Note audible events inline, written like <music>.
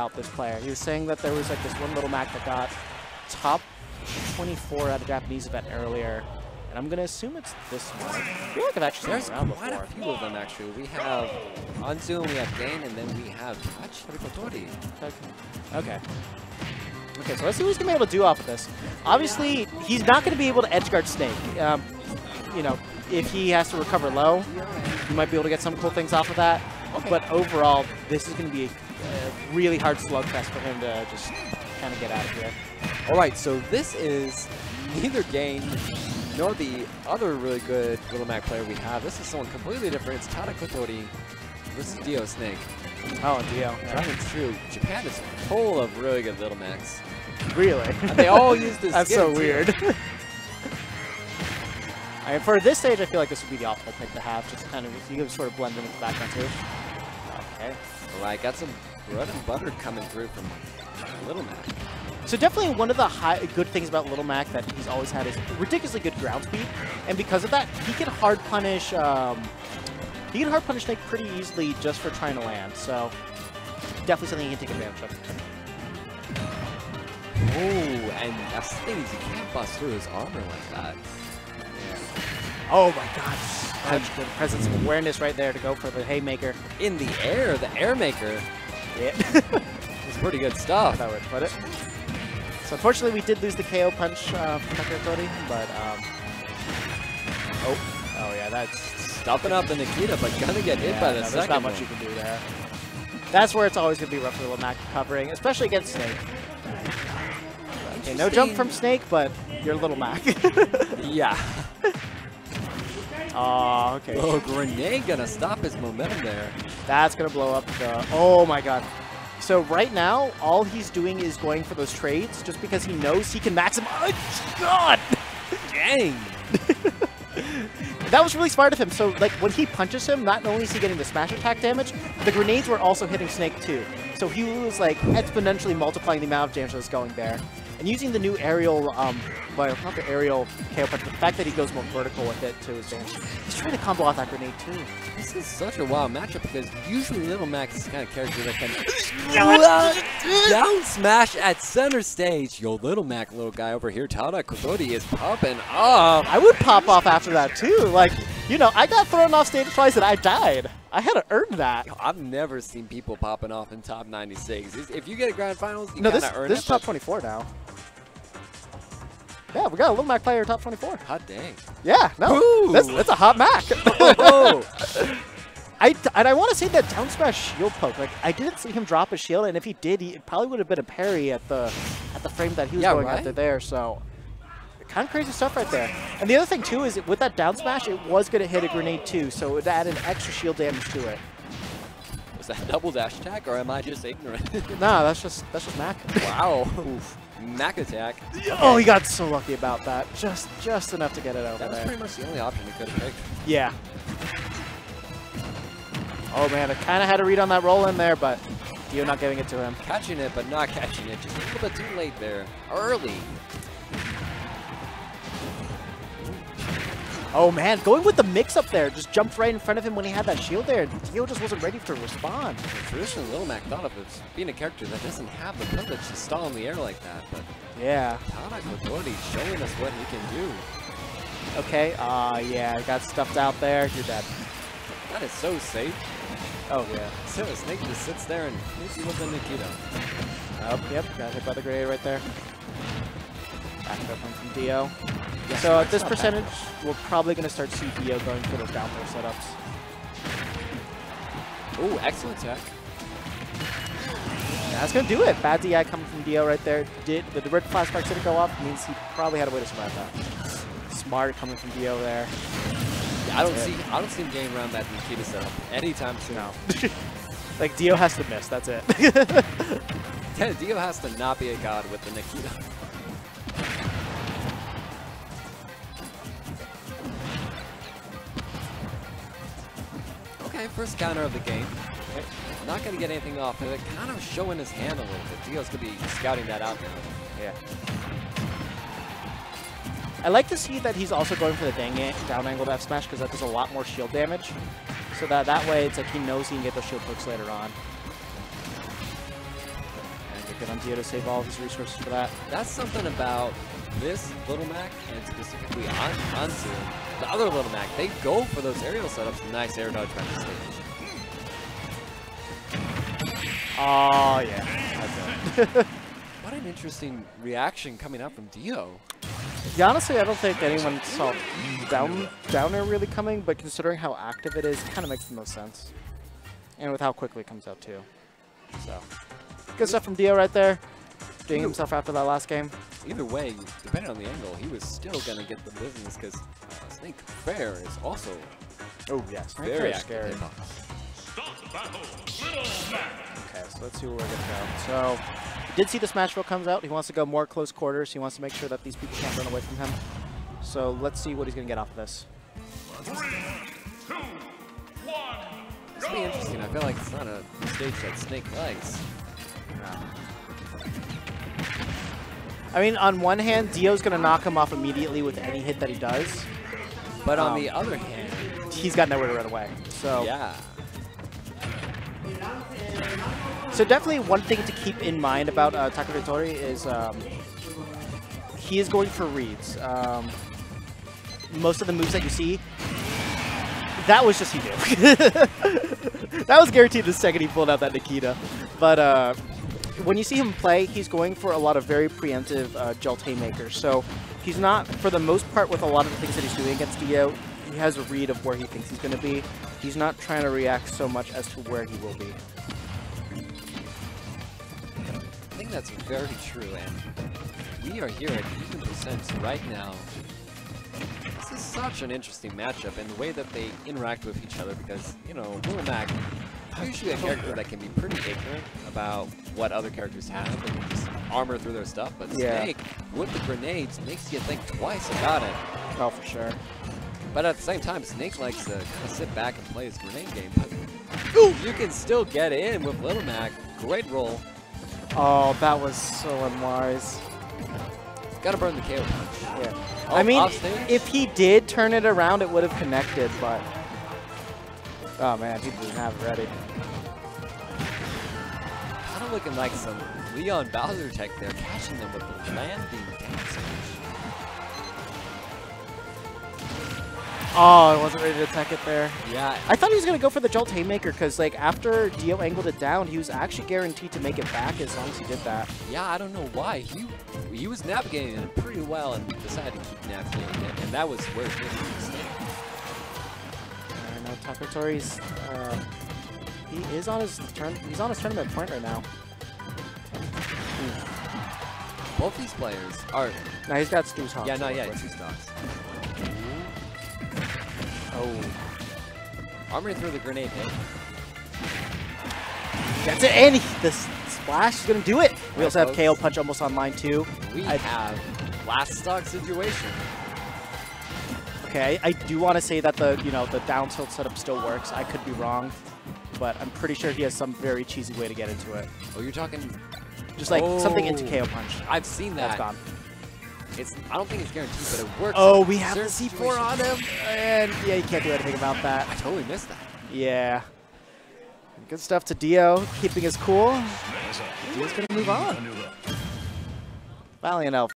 about this player. He was saying that there was like this one little Mac that got top 24 at a Japanese event earlier. And I'm going to assume it's this one. I feel like I've actually There's around quite before. a few of them actually. We have Anzu, we have Gain, and then we have Touch. Okay. Okay, so let's see what he's going to be able to do off of this. Obviously, he's not going to be able to edge guard Snake. Um, you know, if he has to recover low, you might be able to get some cool things off of that. But overall, this is going to be a, a really hard slugfest for him to just kind of get out of here. All right, so this is neither Gain nor the other really good Little Mac player we have. This is someone completely different. It's Tarakotori versus Dio Snake. Oh, Dio. That is true. Japan is full of really good Little Macs. Really? And they all use this <laughs> That's so weird. <laughs> I mean, for this stage, I feel like this would be the optimal pick to have. Just kind of, you can sort of blend in with the background too. Okay. All right, got some bread and butter coming through from Little Mac. So definitely one of the high, good things about Little Mac that he's always had is ridiculously good ground speed, and because of that, he can hard punish. Um, he can hard punish Snake pretty easily just for trying to land. So definitely something he can take advantage of. Oh, and that's the thing is you can't bust through his armor like that. Oh my God! Such good presence of awareness right there to go for the haymaker. In the air, the air maker Yeah. <laughs> is pretty good stuff. That would put it. So unfortunately, we did lose the KO punch uh, from Tarakotori, but um, oh, oh yeah, that's Stopping up the Nikita, but gonna get hit yeah, by the no, there's not much one. you can do there. That's where it's always gonna be rough for Little Mac covering, especially against Snake. Okay, no jump from Snake, but you're Little Mac. <laughs> Yeah. Oh, okay. Oh, grenade gonna stop his momentum there. That's gonna blow up the. Oh my god. So right now, all he's doing is going for those trades, just because he knows he can maximize. Oh, God. Dang. <laughs> That was really smart of him. So, like, when he punches him, not only is he getting the smash attack damage, the grenades were also hitting Snake too. So he was, like, exponentially multiplying the amount of damage that was going there. And using the new aerial, um, well, not the aerial KO punch, but the fact that he goes more vertical with it to his advantage. He's trying to combo off that grenade too. This is such a wild matchup because usually Little Max is the kind of character that can <laughs> down smash at center stage. Yo, Little Mac, little guy over here, Tarakotori is popping up. I would pop off after that too. Like, you know, I got thrown off stage twice and I died. I had to earn that. I've never seen people popping off in top 96. If- If you get a grand finals, you No, kind this of earn this it. is top 24 now. Yeah, we got a little Mac player top 24. Hot dang. Yeah, no, that's, that's a hot Mac. <laughs> <laughs> I, and I want to say that down smash shield poke. Like I didn't see him drop a shield, and if he did, he it probably would have been a parry at the at the frame that he was Yeah, going right? after there. So kind of crazy stuff right there. And the other thing too is with that down smash, it was going to hit a grenade too, so it added extra shield damage to it. was that double dash attack or am I just ignorant? Nah, that's just that's just Mac. wow. <laughs> Oof. Mac attack. Oh, he got so lucky about that. Just just enough to get it over That was there. pretty much the only option he could have picked. Yeah. Oh man, I kind of had a read on that roll in there, but Dio not giving it to him. Catching it, but not catching it. Just a little bit too late there. Early. Oh man, going with the mix up there, just jumped right in front of him when he had that shield there. Dio just wasn't ready to respond. Traditionally, Little Mac thought of as being a character that doesn't have the privilege to stall in the air like that, but Yeah. Tarakotori showing us what he can do. Okay. Uh, yeah, got stuffed out there. You're dead. That is so safe. Oh yeah. So Snake just sits there and you with the Nikita. Oh, yep. Got hit by the grenade right there. Back up from Dio. Yeah, So at this not bad. percentage, we're probably going to start see Dio going for those down throw setups. Ooh, excellent tech. That's going to do it. Bad DI coming from Dio right there. Did The red flash sparks didn't go off. Means he probably had a way to survive that. Smart coming from Dio there. Yeah, I don't Yeah. see I don't see him getting around that Nikita setup anytime soon. No. <laughs> like, Dio has to miss. That's it. <laughs> Yeah, Dio has to not be a god with the Nikita. Okay, first counter of the game. Okay, Not going to get anything off of it. Kind of showing his hand a little bit. Dio's going to be scouting that out now. yeah. I like to see that he's also going for the dang it, down angled F smash because that does a lot more shield damage. So that that way it's like he knows he can get those shield pokes later on. And good on Dio to save all of his resources for that. That's something about this Little Mac, and specifically on Anzu. The other Little Mac, they go for those aerial setups. Nice air dodge from the stage. Oh, yeah. <laughs> What an interesting reaction coming out from Dio. yeah, honestly, I don't think anyone saw down down air really coming, but considering how active it is, it kind of makes the most sense. And with how quickly it comes out, too. So, good stuff from Dio right there. Doing himself after that last game. Either way, depending on the angle, he was still going to get the business because Snake Fair is also Oh, yes. very scary. Okay, so let's see where we're going to go. So, he did see the Smashville comes out. He wants to go more close quarters. He wants to make sure that these people can't run away from him. So, let's see what he's going to get off of this. It's be interesting. I feel like it's not a stage that Snake likes. I mean, on one hand, Dio's going to knock him off immediately with any hit that he does. But on Um, the other hand, He's got nowhere to run away. So, yeah, so definitely one thing to keep in mind about uh, is um, he is going for reads. Um, most of the moves that you see, that was just he knew. <laughs> that was guaranteed the second he pulled out that Nikita. But uh, when you see him play, he's going for a lot of very preemptive uh, Jolt haymakers. So he's not, for the most part, with a lot of the things that he's doing against Dio, he has a read of where he thinks he's going to be. He's not trying to react so much as to where he will be. I think that's very true. And we are here at even percent right now. This is such an interesting matchup, and the way that they interact with each other, because you know, Little Mac usually a character that can be pretty ignorant about what other characters have and just armor through their stuff. But Yeah. Snake, with the grenades, makes you think twice about it. Oh, for sure. But at the same time, Snake likes to kind of sit back and play his grenade game. But ooh, you can still get in with Little Mac. Great roll. Oh, that was so unwise. Got to burn the KO punch. Yeah. Oh, I mean, if he did turn it around, it would have connected, but... Oh, man, he didn't have it ready. Kind of looking like some Leon Bowser tech there, catching them with the landing dance. Oh, I wasn't ready to attack it there. Yeah, I thought he was going to go for the Jolt Haymaker, because, like, after Dio angled it down, he was actually guaranteed to make it back as long as he did that. yeah, I don't know why. He he was navigating it pretty well and decided to keep navigating it, and that was where the mistake. I. Uh, he is on his turn. He's on his tournament point right now. Both these players are, Now he's got Stu's Hawk. yeah, not yet, two stocks. Oh. Armory threw the grenade hit. That's it, and he, this splash is going to do it. We also have. KO Punch almost online, too. We I- have last stock situation. Okay, I, I do want to say that the you know the down tilt setup still works. I could be wrong, but I'm pretty sure he has some very cheesy way to get into it. Oh, you're talking, Just like something into Oh. KO punch. I've seen That's that. gone. It's, I don't think it's guaranteed, but it works. Oh, we have the certain C4 on him, and yeah, you can't do anything about that. I totally missed that. Yeah. Good stuff to Dio, keeping his cool. Dio's gonna move on. Valiant Elf